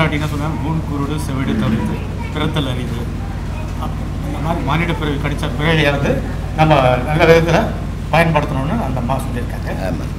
பிராட்டி என்ன சொன்னாங்க மூணு குருடு செவிடு தவிர்த்து பிறத்தல் அறிவு இந்த மாதிரி மானிட பிறவி கிடைச்ச பிறவியை வந்து நம்ம நல்ல விதத்தில் பயன்படுத்தணும்னு அந்த அம்மா சொல்லியிருக்காங்க.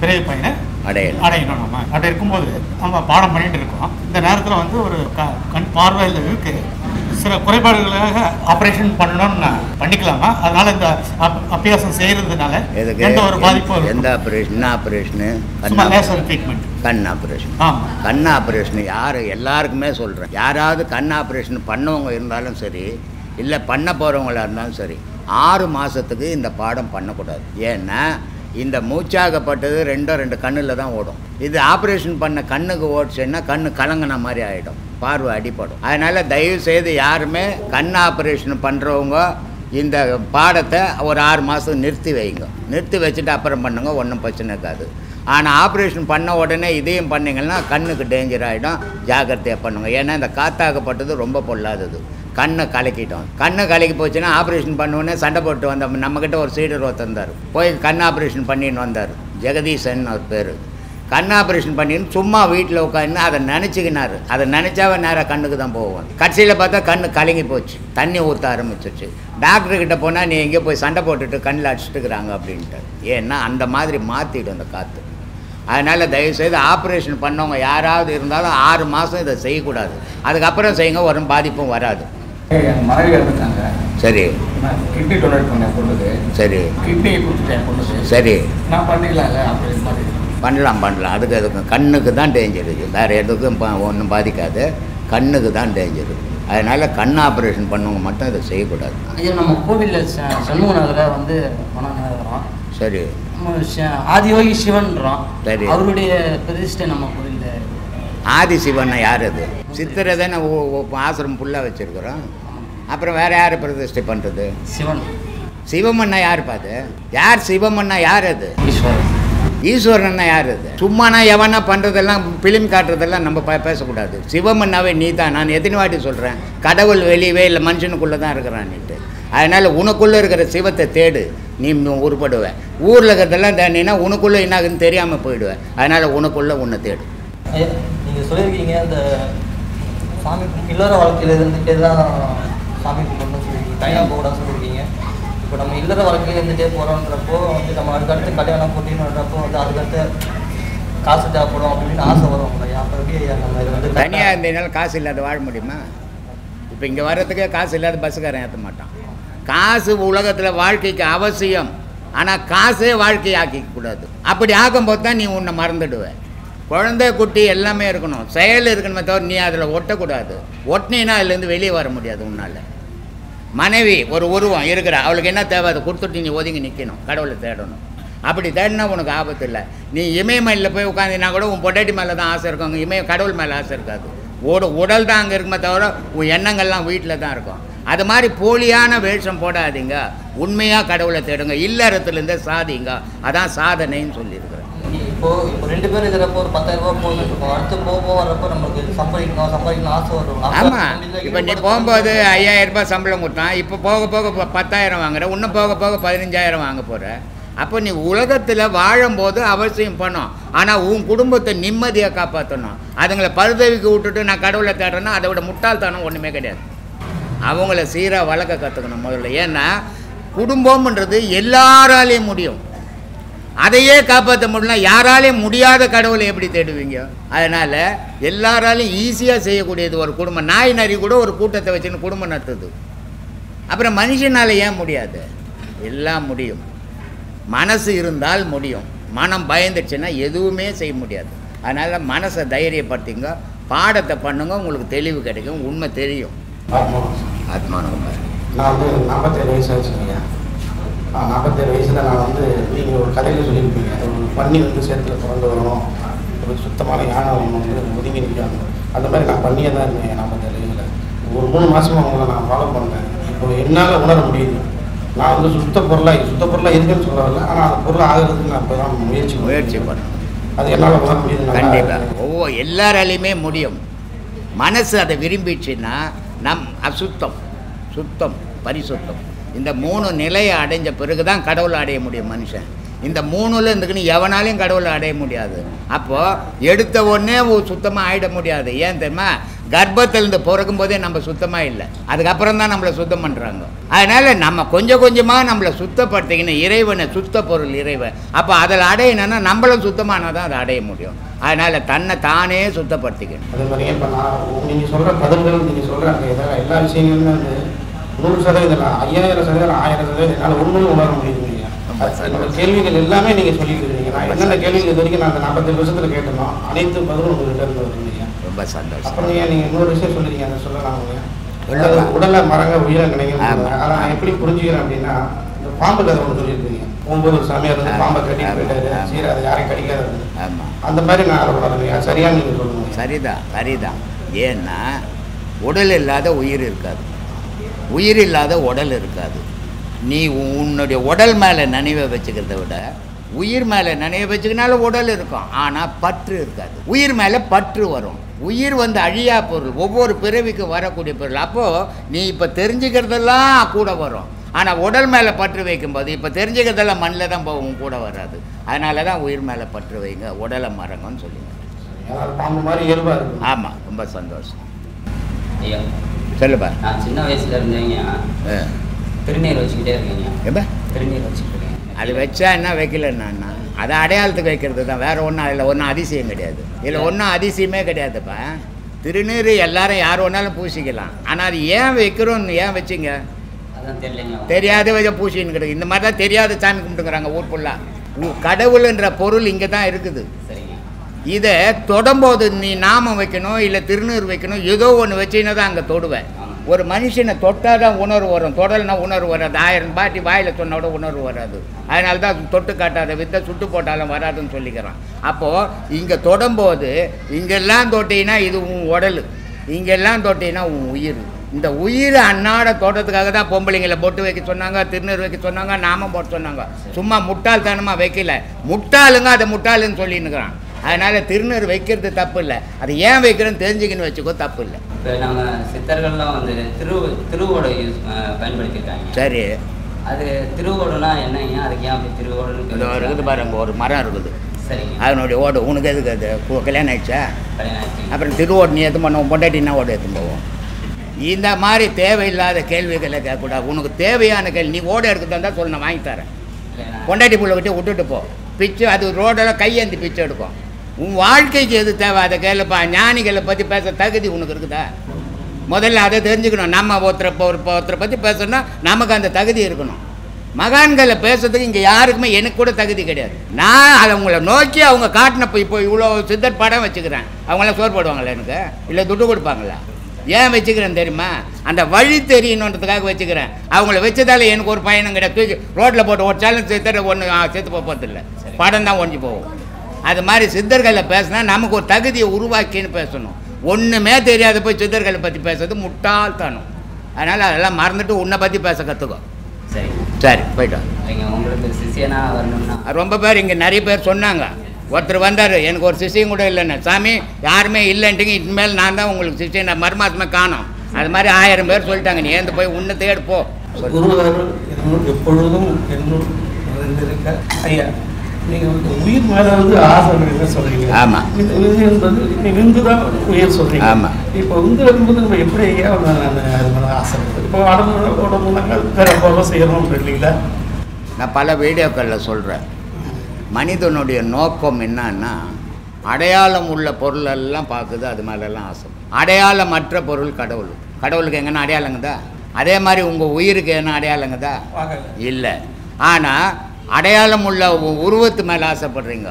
பிறவி பயனை அடையலாம் அடையணும் நம்ம. அப்படி இருக்கும்போது நம்ம பாடம் பண்ணிட்டு இருக்கோம். இந்த நேரத்தில் வந்து ஒரு க கண் பார்வையில் இருக்கு. சில குறைபாடுகளாக ஆப்ரேஷன் பண்ணணும்னு பண்ணிக்கலாமா? அதனால இந்த அப் அபியாசம் செய்யறதுனால எந்த ஒரு பாதிப்பும் எந்த ஆப்ரேஷன் ஆப்ரேஷனு ட்ரீட்மெண்ட் கண் ஆப்ரேஷன் கண் ஆப்ரேஷன் யார்? எல்லாருக்குமே சொல்கிறேன் யாராவது கண் ஆப்ரேஷன் பண்ணவங்க இருந்தாலும் சரி இல்லை பண்ண போகிறவங்களா இருந்தாலும் சரி ஆறு மாதத்துக்கு இந்த பாடம் பண்ணக்கூடாது. ஏன்னா இந்த மூச்சாகப்பட்டது ரெண்டோ ரெண்டு கண்ணில் தான் ஓடும். இது ஆப்ரேஷன் பண்ண கண்ணுக்கு ஓடுச்சுன்னா கண்ணு கலங்கின மாதிரி ஆகிடும் பார்வை அடிப்படும் அதனால் தயவு செய்து யாருமே கண் ஆப்ரேஷன் பண்ணுறவங்க இந்த பாடத்தை ஒரு ஆறு மாதம் நிறுத்தி வைங்க. நிறுத்தி வச்சுட்டு அப்புறம் பண்ணுங்க ஒன்றும் பிரச்சனை இருக்காது. ஆனால் ஆப்ரேஷன் பண்ண உடனே இதையும் பண்ணிங்கன்னா கண்ணுக்கு டேஞ்சர் ஆகிடும் ஜாக்கிரதையாக பண்ணுங்கள் ஏன்னா இந்த காத்தாகப்பட்டது ரொம்ப பொல்லாதது. கண்ணை கலக்கிட்டோம். கண்ணை கலக்கி போச்சுன்னா ஆப்ரேஷன் பண்ணுவோன்னே சண்டை போட்டு வந்த நம்மக்கிட்ட ஒரு சீடர் ஒருத்தந்தார் போய் கண் ஆப்ரேஷன் பண்ணின்னு வந்தார். ஜெகதீசன் அவர் பேர். கண் ஆப்ரேஷன் பண்ணின்னு சும்மா வீட்டில் உட்காந்து அதை நினச்சிக்கினார். அதை நினச்சாவே நேராக கண்ணுக்கு தான் போவோம் கடைசியில் பார்த்தா கண் கலங்கி போச்சு. தண்ணி ஊற்ற ஆரம்பிச்சிச்சு டாக்டர்கிட்ட போனால் நீ எங்கேயோ போய் சண்டை போட்டுட்டு கண்ணில் அடிச்சுட்டுக்கிறாங்க அப்படின்ட்டு ஏன்னா அந்த மாதிரி மாற்றிடும் அந்த காற்று அதனால் தயவுசெய்து ஆப்ரேஷன் பண்ணவங்க யாராவது இருந்தாலும் ஆறு மாதம் இதை செய்யக்கூடாது. அதுக்கப்புறம் செய்யுங்க ஒரு பாதிப்பும் வராது. என் மனைவி இறந்துட்டாங்க. சரி. நான் கிட்னி டொனேட் பண்ணேன் பொண்ணுக்கு. சரி. கிட்னி கொடுத்துட்டேன் பொண்ணுக்கு. சரி. நான் பண்ணிக்கலாம்ல அப்படி மாதிரி. பண்ணலாம் பண்ணலாம். அதுக்கு அதுக்கு கண்ணுக்கு தான் டேஞ்சர் வேறு எதுக்கும் ஒன்றும் பாதிக்காது. கண்ணுக்கு தான் டேஞ்சர் அதனால் கண் ஆப்ரேஷன் பண்ணவங்க மட்டும் இதை செய்யக்கூடாது. ஐயா நம்ம கோவிலில் சண்முக நகரில் வந்து சரி. ஆதியோகி சிவன்றோம் சரி. அவருடைய பிரதிஷ்டை நம்ம கோவிலில் ஆதி சிவனை யார் அது? சித்திரை தானே ஆசிரமம் ஃபுல்லாக வச்சுருக்குறோம். அப்புறம் வேறு யார் பிரதிஷ்டை பண்ணுறது சிவன். சிவமண்ணா யார் பாது யார் சிவமண்ணா யார் அது? ஈஸ்வரன். ஈஸ்வரன்னா யார் அது? சும்மானா எவனா பண்ணுறதெல்லாம் பிலிம் காட்டுறதெல்லாம் நம்ம ப பேசக்கூடாது. சிவமன்னாவே நீ தான் நான் எத்தனை வாட்டி சொல்கிறேன் கடவுள் வெளியவே இல்லை மனுஷனுக்குள்ளே தான் இருக்கிறான்னுட்டு. அதனால் உனக்குள்ளே இருக்கிற சிவத்தை தேடு. நீ ம- உருப்படுவ. ஊரில் இருக்கிறதெல்லாம் தேடினா உனக்குள்ளே என்ன ஆகுதுன்னு தெரியாமல் போயிடுவேன் அதனால் உனக்குள்ளே உன்னை தேடு. நீங்கள் சொல்லியிருக்கீங்க இந்த சாமி இல்லற வாழ்க்கையில் இருந்துகிட்டே தான் சாமி கும்பிடணும்னு சொல்லியிருக்கீங்க. தனியாக போகக்கூடாதுன்னு சொல்லியிருக்கீங்க. இப்போ நம்ம இல்லற வாழ்க்கையில் இருந்துகிட்டே போகிறோன்றப்போ வந்து நம்ம அதுக்கடுத்து கல்யாணம் போட்டின்றப்போ வந்து அதுக்கடுத்து காசு தேவைப்படும் அப்படின்னு ஆசை வரும் ஐயா அப்போ எப்படி நம்ம இது வந்து தனியாக இருந்ததுனால காசு இல்லாத வாழ முடியுமா? இப்போ இங்கே வர்றதுக்கே காசு இல்லாத பஸ்ஸுக்காரன் ஏற்ற மாட்டான். காசு உலகத்தில் வாழ்க்கைக்கு அவசியம். ஆனால் காசே வாழ்க்கையை ஆக்கிக்க கூடாது. அப்படி ஆக்கும்போது தான் நீ உன்னை மறந்துடுவ. குழந்தை குட்டி எல்லாமே இருக்கணும். செயல் இருக்கணுமே தவிர நீ அதில் ஒட்டக்கூடாது. ஒட்டினா அதுலேருந்து வெளியே வர முடியாது உன்னால். மனைவி ஒரு உருவம் இருக்கிற அவளுக்கு என்ன தேவை? அதை கொடுத்துட்டு நீ ஒதுங்கி நிற்கணும் கடவுளை தேடணும். அப்படி தேடினா உனக்கு ஆபத்து இல்லை. நீ இமயமலையில் போய் உட்காந்தினா கூட உன் பொட்டாட்டி மேலே தான் ஆசை இருக்கும். இமய கடவுள் மேலே ஆசை இருக்காது. ஓட உடல் தான் அங்கே இருக்குமே தவிர உன் எண்ணங்கள்லாம் வீட்டில் தான் இருக்கும். அது மாதிரி போலியான வேஷம் போடாதீங்க. உண்மையாக கடவுளை தேடுங்க. இல்லறத்துலேருந்தே சாதிங்க. அதான் சாதனைன்னு சொல்லியிருக்கோம் இப்போ இப்போ ரெண்டு பேரும் இருக்கிறப்போ ஒரு பத்தாயிரம் ரூபாய் போகுதுன்னு இருக்கும். அடுத்து போக போக வர்றப்போ நம்மளுக்கு சம்பாதிக்கணும் சம்பாதிக்கணும் ஆசை வரும். ஆமாம் இப்போ நீ போகும்போது ஐயாயிரம் ரூபாய் சம்பளம் கொடுத்தான். இப்போ போக போக பத்தாயிரம் வாங்குற. இன்னும் போக போக பதினஞ்சாயிரம் வாங்க போகிற அப்போ நீ உலகத்தில் வாழும்போது அவசியம் பணம். ஆனால் உன் குடும்பத்தை நிம்மதியாக காப்பாற்றணும் அதுங்களை பருதவிக்கு விட்டுட்டு நான் கடவுளை தேடுறேன்னா அதை விட முட்டாள்தனம் ஒன்றுமே கிடையாது. அவங்கள சீராக வளர்க்க கற்றுக்கணும் முதல்ல. ஏன்னா குடும்பம்ன்றது எல்லாராலையும் முடியும். அதையே காப்பாற்ற முடியல யாராலையும் முடியாத கடவுளை எப்படி தேடுவீங்க? அதனால் எல்லாராலையும் ஈஸியாக செய்யக்கூடியது ஒரு குடும்பம். நாய் நரி கூட ஒரு கூட்டத்தை வச்சுன்னு குடும்பம் நடத்துது. அப்புறம் மனுஷனால் ஏன் முடியாது? எல்லாம் முடியும். மனசு இருந்தால் முடியும். மனம் பயந்துச்சுன்னா எதுவுமே செய்ய முடியாது. அதனால் மனசை தைரியப்படுத்திங்க. பாடத்தை பண்ணுங்க உங்களுக்கு தெளிவு கிடைக்கும் உண்மை தெரியும். ஆத்மானகுமார் நான் வந்து நாற்பத்தேழு வயசு ஆச்சுங்க நாற்பத்தேழு வயசில் நான் வந்து நீங்கள் ஒரு கதையில் சொல்லியிருப்பீங்க. ஒரு பன்னி வந்து சேத்துல பிறந்து வரணும். ஒரு சுத்தமான யானை ஒன்று வந்து ஒதுங்கி நிற்கிறாங்க அந்த மாதிரி நான் பண்ணியே தான் இருந்தேன் நாற்பத்தேழு வயசில். ஒரு மூணு மாதமாக அவங்கள நான் ஃபாலோ பண்ணேன் இப்போ என்னால் உணர முடியுது. நான் வந்து சுத்த பொருளாக சுத்த பொருளாக இருக்குன்னு சொல்ல வரல ஆனால் அந்த பொருள் ஆகிறதுக்கு நான் இப்போ தான் முயற்சி பண்ணேன். முயற்சி பண்ணணும் அது என்னால் உணர முடியுது. கண்டிப்பாக ஒவ்வொரு எல்லாராலையுமே முடியும். மனசு அதை விரும்பிச்சுன்னா நம் அசுத்தம். சுத்தம். பரிசுத்தம். இந்த மூணு நிலையை அடைஞ்ச பிறகு தான் கடவுளை அடைய முடியும் மனுஷன். இந்த மூணுல இருந்துக்குன்னு எவனாலையும் கடவுளை அடைய முடியாது. அப்போது எடுத்த உடனே சுத்தமாக ஆயிட முடியாது. ஏன் தெரியுமா? கர்ப்பத்திலிருந்து பிறக்கும் போதே நம்ம சுத்தமாக இல்லை. அதுக்கப்புறம் தான் நம்மளை சுத்தம் பண்ணுறாங்க அதனால் நம்ம கொஞ்சம் கொஞ்சமாக நம்மளை சுத்தப்படுத்திக்கின்னு இறைவனை சுத்த பொருள் இறைவன். அப்போ அதில் அடையணும்னா நம்மளும் சுத்தமானால் தான் அதை அடைய முடியும். அதனால் தன்னை தானே சுத்தப்படுத்திக்கணும். அதே மாதிரி இப்போ நான் நீங்கள் சொல்கிற கதங்கள் நீங்கள் சொல்கிறாங்க எல்லா விஷயங்களுமே வந்து நூறு சதவீதம் ஐயாயிரம் சதவீதம் ஆயிரம் சதவீதம் என்னால் உண்மையும் உணர முடியுது கேள்விகள் எல்லாமே நீங்கள் சொல்லிட்டு இருக்கீங்க நான் என்னென்ன கேள்விகள் இது வரைக்கும் நான் அந்த நாற்பத்தேழு வருஷத்தில் கேட்டனோ அனைத்து பதிலும் உங்கள்கிட்ட இருந்து வருவீங்க ரொம்ப சந்தோஷம். அப்புறம் ஏன் நீங்கள் இன்னொரு விஷயம் சொல்லிருக்கீங்க அதை சொல்லலாம் சொல்லலாம். உடல மரங்க உயிரினங்களையும் ஆமா. அதை நான் எப்படி புரிஞ்சுக்கிறேன் அப்படின்னா இந்த பாம்பு கதை ஒன்று சொல்லியிருக்கீங்க. ஒன்பது சாமியார் வந்து. பாம்பை கட்டிட்டு. போயிட்டாரு. சரி அதை யாரையும் கடிக்காது அந்த மாதிரி நான் அதை உணர்றேன் சரியா நீங்கள் சொல்லுங்க. சரிதான் சரிதான். ஏன்னா உடல் இல்லாத உயிர் இருக்காது. உயிர் இல்லாத உடல் இருக்காது. நீ உன்னுடைய உடல் மேலே நினைவை வச்சுக்கிறத விட உயிர் மேலே நினைவை வச்சுக்கினாலும் உடல் இருக்கும். ஆனால் பற்று இருக்காது. உயிர் மேலே பற்று வரும். உயிர் வந்து அழியா பொருள். ஒவ்வொரு பிறவிக்கு வரக்கூடிய பொருள். அப்போது நீ இப்போ தெரிஞ்சுக்கிறதெல்லாம் கூட வரும். ஆனால் உடல் மேலே பற்று வைக்கும்போது இப்போ தெரிஞ்சுக்கிறதெல்லாம் மண்ணில் தான் போகும் கூட வராது. அதனால தான் உயிர் மேலே பற்று வைங்க. உடலை மரங்கன்னு சொல்லுங்க. ஆமாம் ரொம்ப சந்தோஷம். ஐயா. சொல்லுப்பா. நான் சின்ன வயசுல இருந்தேங்க. திருநீர் வச்சுக்கிட்டே இருக்கேங்க. எப்ப? திருநீர் அது வச்சா என்ன வைக்கலன்னா அதை அடையாளத்துக்கு வைக்கிறது தான். வேற ஒன்றும் அதில் ஒன்றும் அதிசயம் கிடையாது. இதில் ஒன்றும் அதிசயமே கிடையாதுப்பா. திருநீர் எல்லாரும் யார் வேணாலும் பூசிக்கலாம். ஆனால் அது ஏன் வைக்கிறோன்னு ஏன் வச்சிங்க? தெரியாத வச்ச பூசின்னு கிடையாது இந்த மாதிரி தான் தெரியாத சாமி கும்பிட்டுக்கிறாங்க ஊர் ஃபுல்லாக கடவுள்ன்ற பொருள் இங்கே தான் இருக்குது. சரிங்க. இதை தொடும்போது நீ நாமம் வைக்கணும் இல்லை திருநீர் வைக்கணும் ஏதோ ஒன்று வச்சின்னா தான் அங்கே தொடுவேன். ஒரு மனுஷனை தொட்டால் தான் உணர்வு வரும். தொடல்னா உணர்வு வராது. ஆயிரம் பாட்டி வாயில் சொன்னோட உணர்வு வராது. அதனால தான் தொட்டு காட்டாத வித்தை சுட்டு போட்டாலும் வராதுன்னு சொல்லிக்கிறான். அப்போது இங்கே தொடும்போது இங்கெல்லாம் தொட்டினா இது உன் உடல். இங்கெல்லாம் தொட்டினா உன் உயிர். இந்த உயிரை அன்னாட தோட்டத்துக்காக தான் பொம்பளைங்களை பொட்டு வைக்க சொன்னாங்க திருநீர் வைக்க சொன்னாங்க நாமம் போட்டு சொன்னாங்க. சும்மா முட்டாள்தனமாக வைக்கல. முட்டாளுங்க அதை முட்டாளுன்னு சொல்லின்னுக்கிறான். அதனால் திருநீர் வைக்கிறது தப்பு இல்லை அது ஏன் வைக்கிறேன்னு தெரிஞ்சுக்கின்னு வச்சுக்கோ தப்பு இல்லை இப்போ நம்ம சித்தர்கள்லாம் வந்து திரு திருவோடை யூஸ் பயன்படுத்தியிருக்காங்க. சரி. அது திருவோடுனா என்னங்க அதுக்கு ஏன் அப்படி பேர் இருக்குது? பாருங்க ஒரு மரம் இருக்குது. சரிங்க. அதனுடைய ஓடு உனக்கு எதுக்கு அது? கல்யாணம் ஆயிடுச்சா. அப்புறம் திருவோடு நீ எது பண்ண பொண்டாட்டினா ஓடு எடுத்து போவோம்? இந்த மாதிரி தேவையில்லாத கேள்விகளை கேட்கக்கூடாது. உனக்கு தேவையான கேள்வி நீ ஓடு எடுக்க தந்தா சொல்லு நான் வாங்கி தரேன். பொண்டாட்டி புள்ள விட்டு விட்டுட்டு போ. பிச்சு அது ரோடெல்லாம் கையேந்தி பிச்சு எடுக்கும். உன் வாழ்க்கைக்கு எது தேவை அதை கேளுப்பா. ஞானிகளை பற்றி பேச தகுதி உனக்கு இருக்குதா? முதல்ல அதை தெரிஞ்சுக்கணும். நம்ம ஒருத்தரை இப்போ ஒரு ஒருத்தரை பற்றி பேசணும்னா நமக்கு அந்த தகுதி இருக்கணும். மகான்களை பேசுறதுக்கு இங்கே யாருக்குமே எனக்கு கூட தகுதி கிடையாது. நான் அதை அவங்கள நோக்கி அவங்க காட்டினப்போ இப்போ இவ்வளோ சித்தர் படம் வச்சுக்கிறேன். அவங்களாம் சோறு போடுவாங்களா எனக்கு? இல்லை துட்டு கொடுப்பாங்களா? ஏன் வச்சுக்கிறேன் தெரியுமா? அந்த வழி தெரியணுன்றதுக்காக வச்சுக்கிறேன். அவங்கள வச்சதால எனக்கு ஒரு பயணம் கிடையாது. தூக்கி ரோட்டில் போட்டு ஒரு சேலஞ்ச் சித்தர் ஒன்று செத்து இல்லை படம் தான் ஒழிஞ்சு போகும். அது மாதிரி சித்தர்களை பேசினா நமக்கு ஒரு தகுதியை உருவாக்கின்னு பேசணும். ஒன்றுமே தெரியாத போய் சித்தர்களை பற்றி பேசுறது முட்டாள்தனம். அதனால் அதெல்லாம் மறந்துட்டு உன்னை பற்றி பேச கற்றுக்கோ சரிங்க சரி போயிட்டோம் ரொம்ப பேர் இங்கே நிறைய பேர் சொன்னாங்க. ஒருத்தர் வந்தார் எனக்கு ஒரு சிஷியம் கூட இல்லைன்னு. சாமி யாருமே இல்லைன்ட்டுங்க இனிமேல் நான் தான் உங்களுக்கு சிஷியன் நான் மறுமாசமே காணோம். அது மாதிரி ஆயிரம் பேர் சொல்லிட்டாங்க. நீ ஏந்து போய் உன்னை தேடு போ. குருவார்கள் எப்பொழுதும் என்னுள் ஐயா நீங்கள் வந்து உயிர் மேலே வந்து ஆசை என்ன சொல்றீங்க? ஆமா. இது இது என்பது நீ விந்து தான் உயிர் சொல்றீங்க. ஆமா. இப்போ விந்து என்பது நம்ம எப்படி ஐயா அந்த அந்த அது மேலே ஆசை இப்போ உடம்பு வேற போல செய்யணும் இல்லைங்களா? நான் பல வீடியோக்களில் சொல்கிறேன் மனிதனுடைய நோக்கம் என்னன்னா அடையாளம் உள்ள பொருள் எல்லாம் பார்க்குது அது மேலெல்லாம் ஆசை. அடையாளமற்ற பொருள் கடவுள். கடவுளுக்கு எங்கன்னா அடையாளங்குதா அதே மாதிரி உங்கள் உயிருக்கு என்ன அடையாளங்குதா இல்லை. ஆனால் அடையாளம் உள்ள உ- உருவத்து மேலே ஆசைப்படுறீங்க.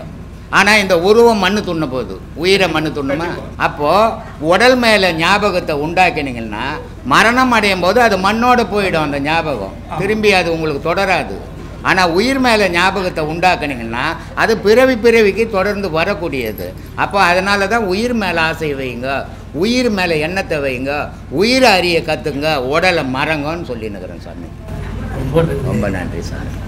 ஆனால் இந்த உருவம் மண்ணு துண்ண போகுது. உயிரை மண்ணு துண்ணுமா? அப்போது உடல் மேலே ஞாபகத்தை உண்டாக்கினீங்கன்னா மரணம் அடையும் போது அது மண்ணோட போயிடும் அந்த ஞாபகம். திரும்பி அது உங்களுக்கு தொடராது. ஆனால் உயிர் மேலே ஞாபகத்தை உண்டாக்குனீங்கன்னா அது பிறவி பிறவிக்கு தொடர்ந்து வரக்கூடியது. அப்போ அதனால தான் உயிர் மேலே ஆசை வைங்க. உயிர் மேலே எண்ணத்தை வைங்க. உயிரை அறிய கற்றுங்க உடலை மறங்கன்னு சொல்லினுக்கிறேன் சாமி. ரொம்ப நன்றி சாமி.